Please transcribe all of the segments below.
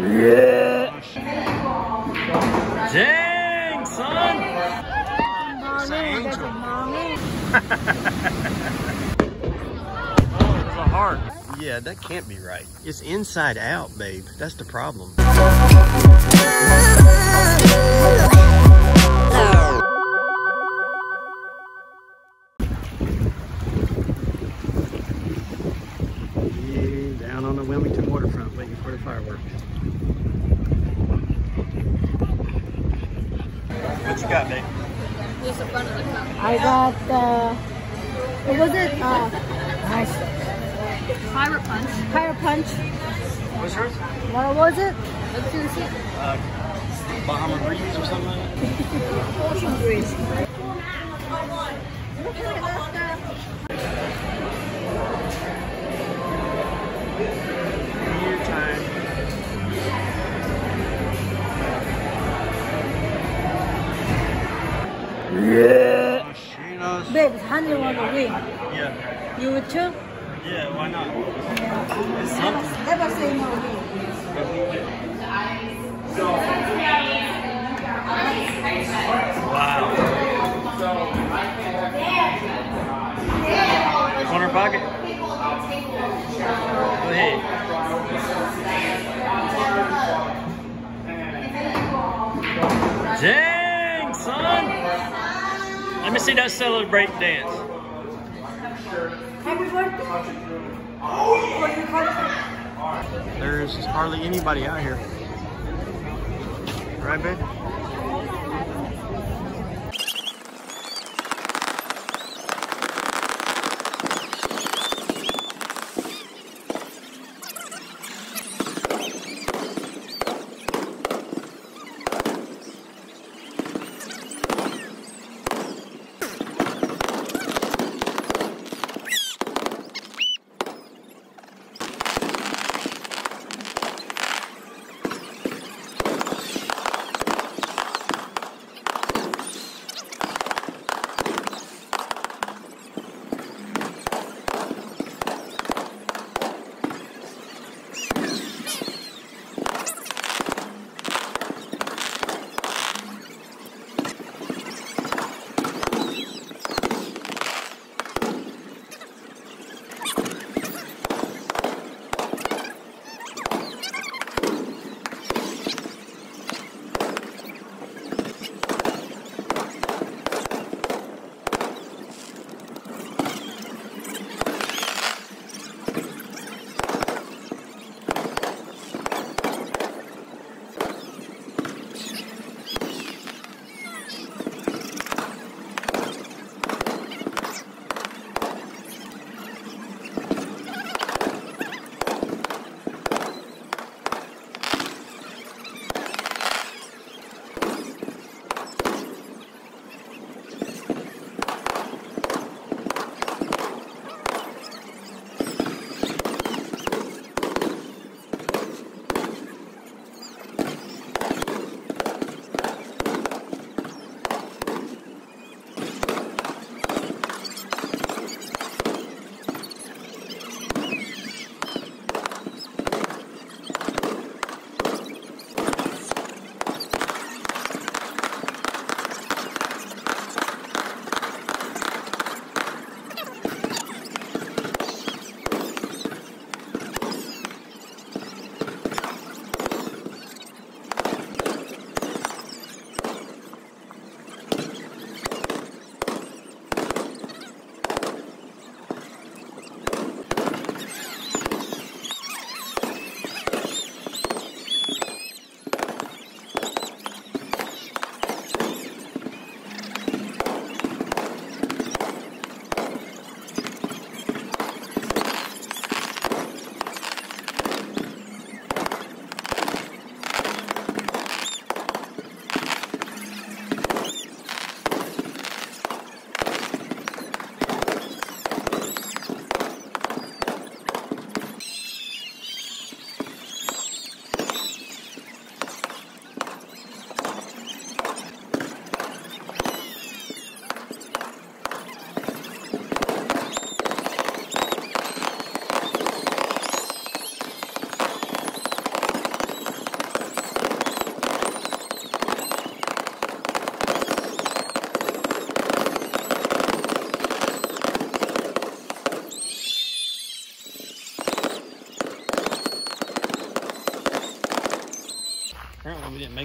Yeah. Dang, son. It's an angel. Oh, there's a heart. Yeah, that can't be right. It's inside out, babe. That's the problem. The fireworks. What you got, babe? Here's the the. I got uh, what was it? Uh, nice. Pirate punch. Fire punch. What's yours? What was it? Let's do see. Uh, Bahama Breeze or something like that? Ocean breeze. Machina's. Babe, it's hundred on the wing. Yeah. You would too? Yeah, why not? It's something. Never say no. Wow. Corner pocket. Uh, Let me see that celebrate dance. There's hardly anybody out here. Right, babe?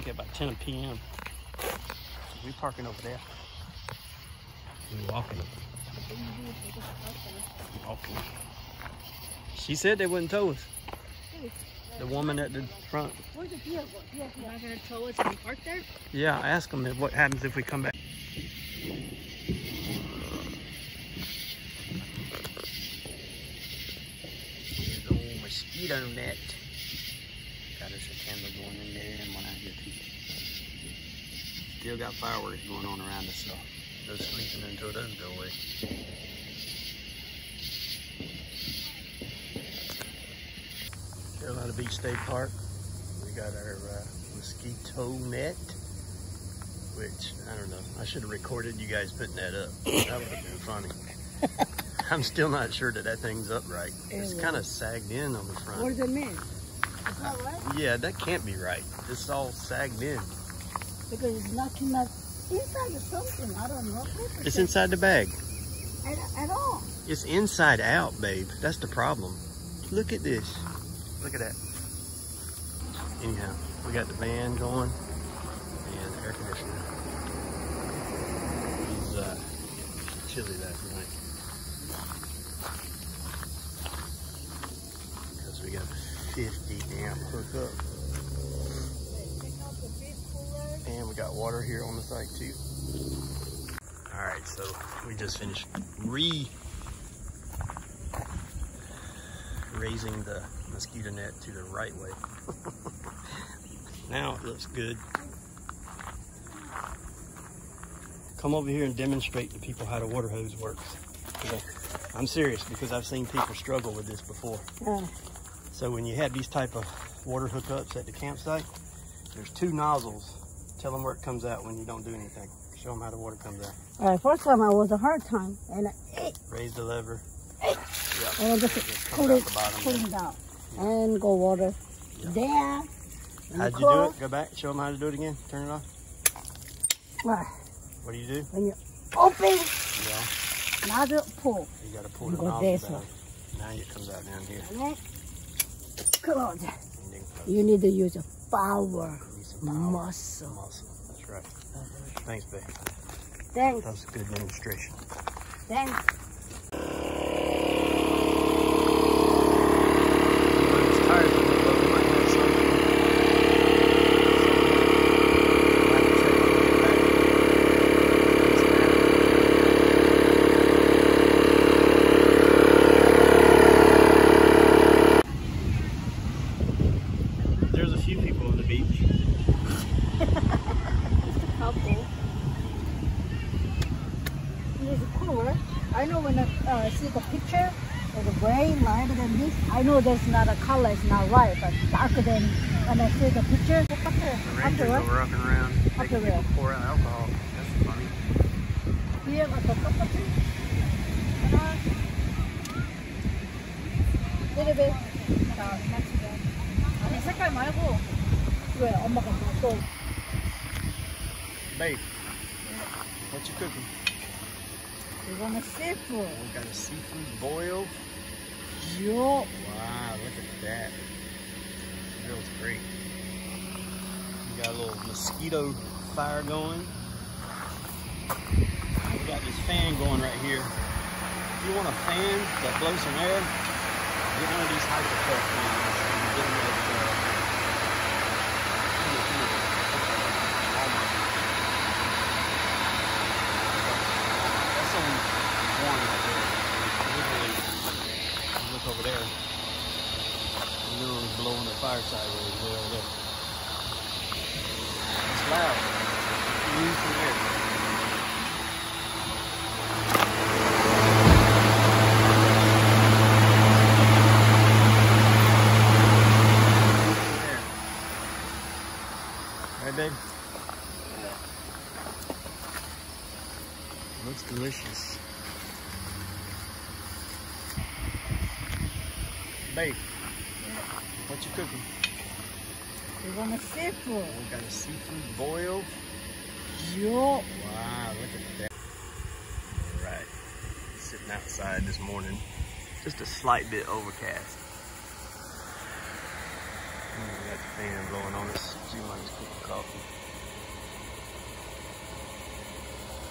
Apparently we didn't make it by 10 p.m. We parking over there. We walking. Walking. She said they wouldn't tow us. The woman at the front. Where's the vehicle? Yeah, Am I gonna tow us and park there? Yeah, ask them what happens if we come back. There's old mosquito net. Got us a candle going in there Still got fireworks going on around us, so no sleeping until those go away. Carolina Beach State Park. We got our uh, mosquito net, which I don't know. I should have recorded you guys putting that up. That would have been funny. I'm still not sure that that thing's upright. It's kind of sagged in on the front. What does it mean? It's not right Yeah, that can't be right. It's all sagged in. Because it's not too much inside or something. I don't know. It's inside the bag. at, at all. It's inside out, babe. That's the problem. Look at this. Look at that. Anyhow, we got the van going and the air conditioner. It's uh, chilly last night. Because we got a 50 amp hookup. And we got water here on the site too. All right, so we just finished re raising the mosquito net to the right way. now it looks good. Come over here and demonstrate to people how the water hose works. Okay. I'm serious because I've seen people struggle with this before. Yeah. So when you have these type of water hookups at the campsite, there's two nozzles. Tell them where it comes out when you don't do anything. Show them how the water comes out. All right, first time I was a hard time, and I, Raise the lever. and I just Just pull it, the pull it out, and go water Yeah. there. How'd you do it? Go back. Show them how to do it again. Turn it off. Right. What do you do? When you open, Yeah. nozzle pull, You gotta pull You go nozzle this way. Now it comes out down here. and close. And You need to use a power power. muscle. Muscle. That's right. Thanks, babe. Thanks. That was a good demonstration. Thanks. There's a few people on the beach. couple. It's cooler. I know when I uh, see the picture, the gray lighter than this. I know there's not a color, it's not right, but darker than when I see the picture. Up there, The up rangers there, over up and around making there. people pour out alcohol. That's funny. here at the top of it. Uh, little bit. 자, 맞추면. 아니 색깔 말고 왜 엄마가 또 Babe, what you cooking? 이거는 seafood. We got a seafood boil. 요. Wow, look at that. Grill's great. We got a little mosquito fire going. We got this fan going right here. If you want a fan that blows some air, get one of these hypercut fans. Fire sideways way over there. It's loud. Air. Right, babe? Looks delicious. Babe, what you cooking? We want a seafood. Oh, we got a seafood boil. Yo. Wow, look at that. All right, sitting outside this morning. Just a slight bit overcast. Mm, got the fan blowing on us. G Money's cooking coffee.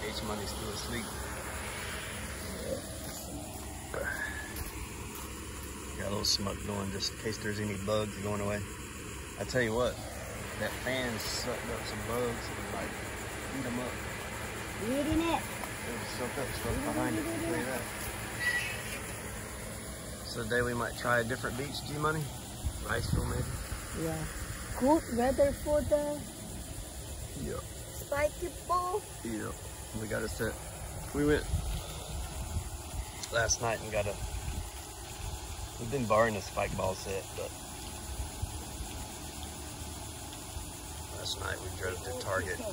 H Money's still asleep. Yeah. A little smoke going just in case there's any bugs going away. I tell you what, that fan sucked up some bugs and like eat them up. Eating it. It soaked up stuff behind it. Tell you that. So today we might try a different beach, G Money. Wrightsville maybe. Yeah. Good weather for the Yeah. spiky ball. Yeah. We got a set. We went last night and got a. We've been borrowing a spike ball set, but last night we drove to Target. Yeah.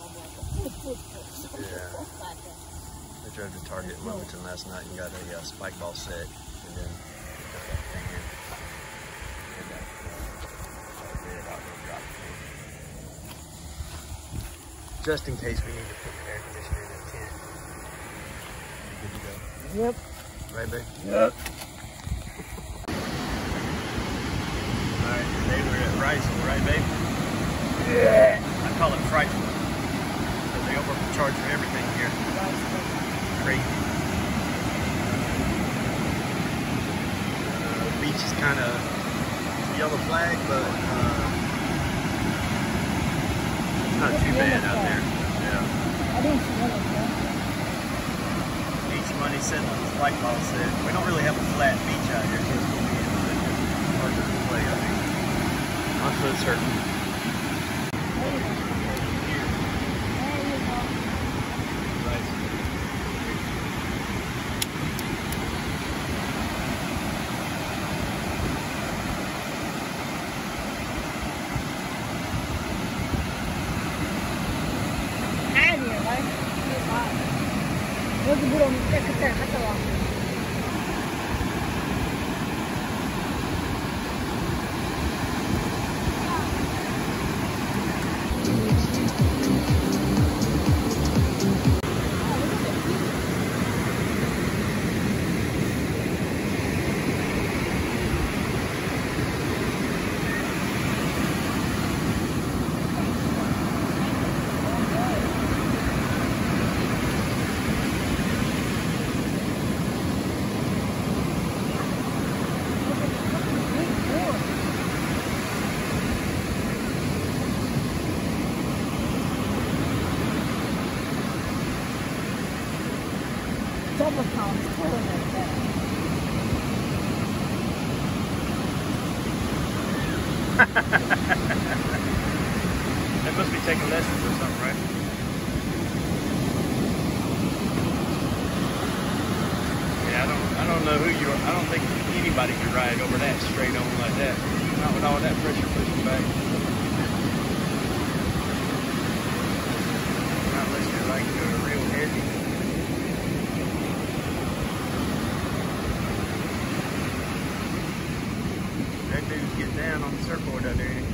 We drove to Target in Wilmington last night and got a uh, spike ball set, and then we got that thing in. And that uh, red outdoor drop thing. Just in case we need to put the air conditioner in the tent. Good to go. Yep. Right, babe? Yep. Alright, today we're at Wrightsville, right, babe? Yeah. I call it frightful. Because they overcharge for everything here. Crazy. Uh, the beach is kind of yellow flag, but uh, it's not too bad out there. Yeah. I didn't see one of them. Beach money on the spike ball. We don't really have a flat beach out here, so it's going to be a little bit harder to play, I think. Not so certain. Double pounds, full of it there. They must be taking lessons or something, right? Yeah, I don't, I don't know who you are. I don't think anybody could ride over that straight on like that. Not with all that pressure pushing back. Not unless you're like uh, real heavy. Getting down on the surfboard out there.